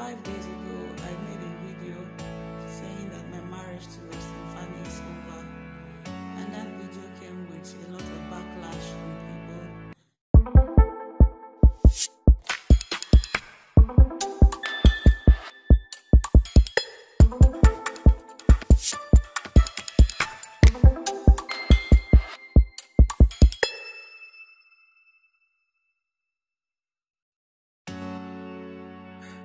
Five days ago, I made a video saying that my marriage to Austin Faani is over, and that video came with a lot of backlash from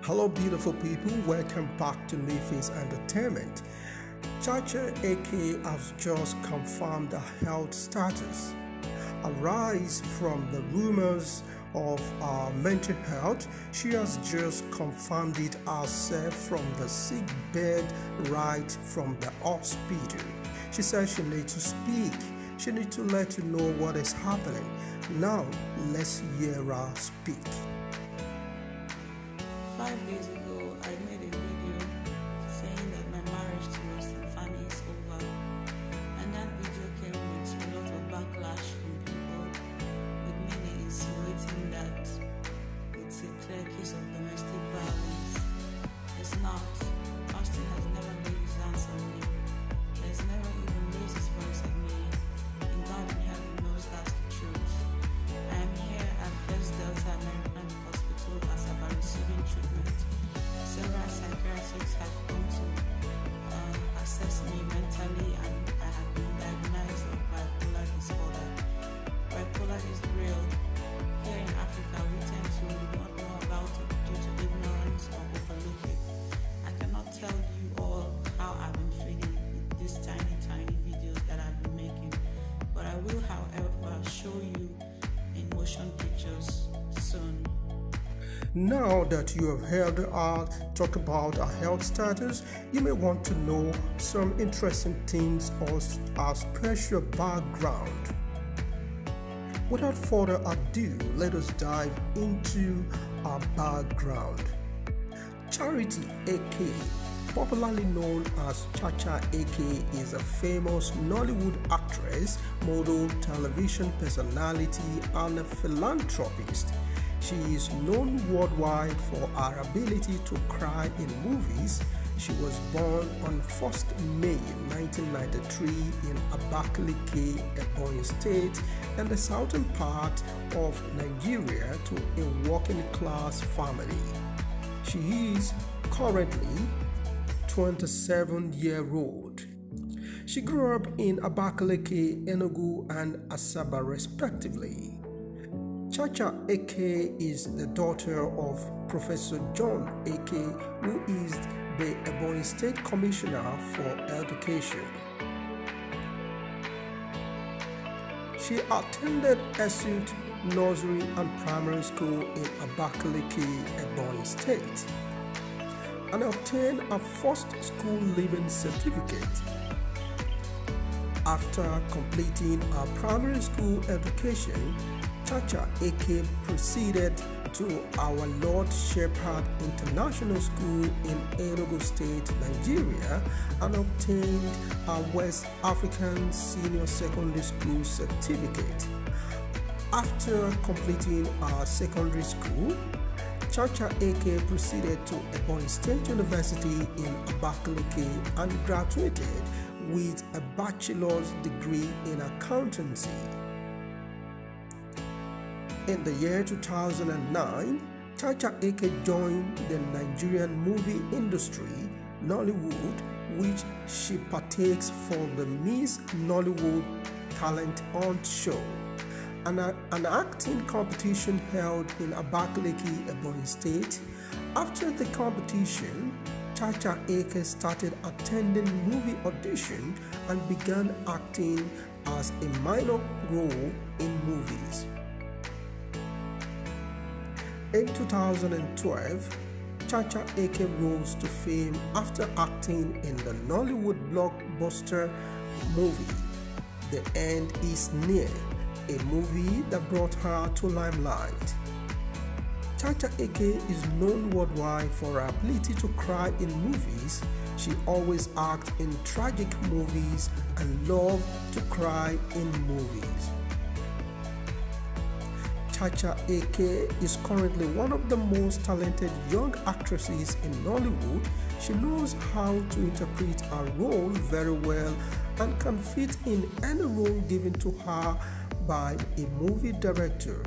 Hello, beautiful people. Welcome back to Mayface Entertainment. Chacha Eke has just confirmed her health status. Arise from the rumors of her mental health, she has just confirmed it herself from the sick bed right from the hospital. She says she needs to speak. She needs to let you know what is happening. Now, let's hear her speak. Five days Now that you have heard her talk about her health status, you may want to know some interesting things or her special background. Without further ado, let us dive into our background. Charity Eke, popularly known as Chacha Eke, is a famous Nollywood actress, model, television personality, and a philanthropist. She is known worldwide for her ability to cry in movies. She was born on 1st May 1993 in Abakaliki, Ebonyi State, in the southern part of Nigeria to a working class family. She is currently 27 year old. She grew up in Abakaliki, Enugu, and Asaba, respectively. Chacha Eke is the daughter of Professor John Eke, who is the Ebonyi State Commissioner for Education. She attended Esut Nursery and Primary School in Abakaliki, Ebonyi State, and obtained a first school leaving certificate. After completing her primary school education, Chacha Eke proceeded to Our Lord Shepherd International School in Enugu State, Nigeria, and obtained a West African Senior Secondary School certificate. After completing her secondary school, Chacha Eke proceeded to Ebonyi State University in Abakaliki and graduated with a bachelor's degree in accountancy. In the year 2009, Chacha Eke joined the Nigerian movie industry, Nollywood, which she partakes for the Miss Nollywood Talent Hunt show, an, an acting competition held in Abakaliki, Ebonyi State. After the competition, Chacha Eke started attending movie audition and began acting as a minor role in movies. In 2012, Chacha Eke rose to fame after acting in the Nollywood blockbuster movie The End Is Near, a movie that brought her to limelight. Chacha Eke is known worldwide for her ability to cry in movies. She always acts in tragic movies and loves to cry in movies. Chacha Eke is currently one of the most talented young actresses in Nollywood. She knows how to interpret her role very well and can fit in any role given to her by a movie director.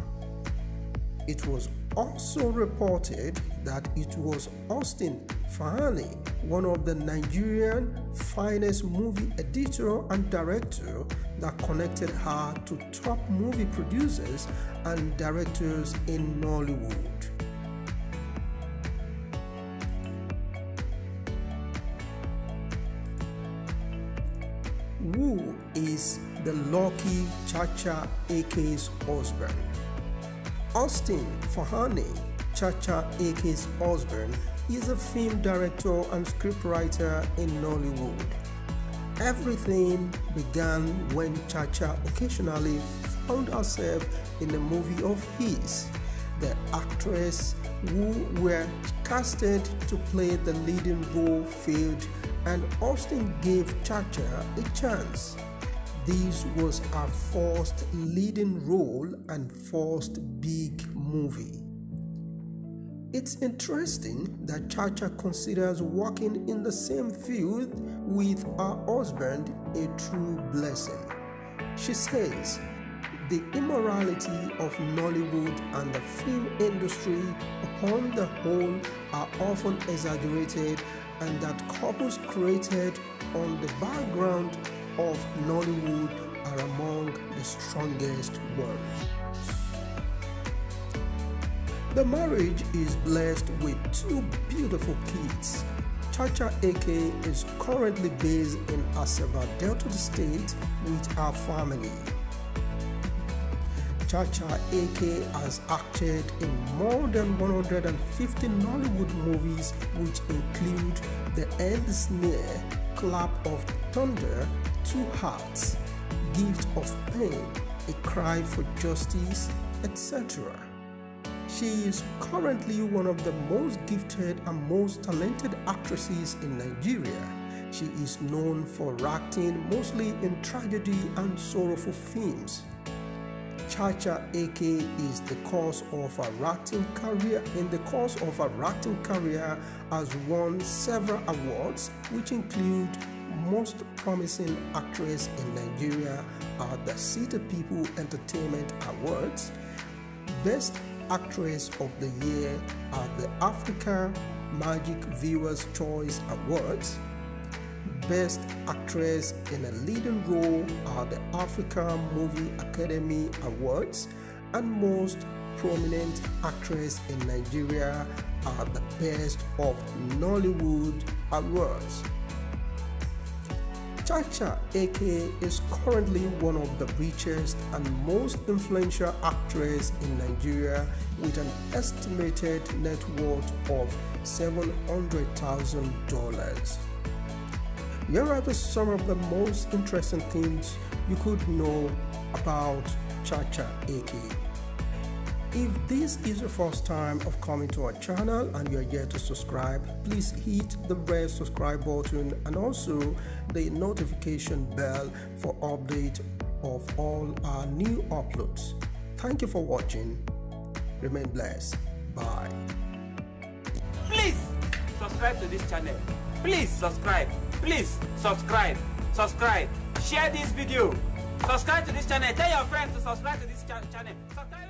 It was also reported that it was Austin Faani, one of the Nigerian finest movie editor and director, that connected her to top movie producers and directors in Nollywood. Who is the lucky Chacha Eke's husband? Austin Faani, Chacha Eke's husband, is a film director and scriptwriter in Nollywood. Everything began when Chacha occasionally found herself in a movie of his. The actress who were casted to play the leading role failed and Austin gave Chacha a chance. This was her first leading role and first big movie. It's interesting that Chacha considers working in the same field with her husband a true blessing. She says, the immorality of Nollywood and the film industry upon the whole are often exaggerated and that couples created on the background of Nollywood are among the strongest ones. The marriage is blessed with two beautiful kids. Chacha Eke is currently based in Asaba, Delta State with her family. Chacha Eke has acted in more than 150 Nollywood movies which include The End Is Near, Clap of Thunder, Two Hearts, Gift of Pain, A Cry for Justice, etc. She is currently one of the most gifted and most talented actresses in Nigeria. She is known for acting mostly in tragedy and sorrowful films. Chacha Eke is the cause of her acting career. In the course of her acting career, has won several awards, which include Most Promising Actress in Nigeria at the City People Entertainment Awards, Best Actress of the Year at the Africa Magic Viewers Choice Awards, Best Actress in a Leading Role at the Africa Movie Academy Awards, and Most Prominent Actress in Nigeria at the Best of Nollywood Awards. Chacha Eke is currently one of the richest and most influential actresses in Nigeria with an estimated net worth of $700,000. Here are some of the most interesting things you could know about Chacha Eke. If this is your first time of coming to our channel and you're yet to subscribe, please hit the red subscribe button and also the notification bell for update of all our new uploads. Thank you for watching. Remain blessed. Bye. Please subscribe to this channel. Please subscribe. Please subscribe. Subscribe. Share this video. Subscribe to this channel. Tell your friends to subscribe to this cha- channel. Subscribe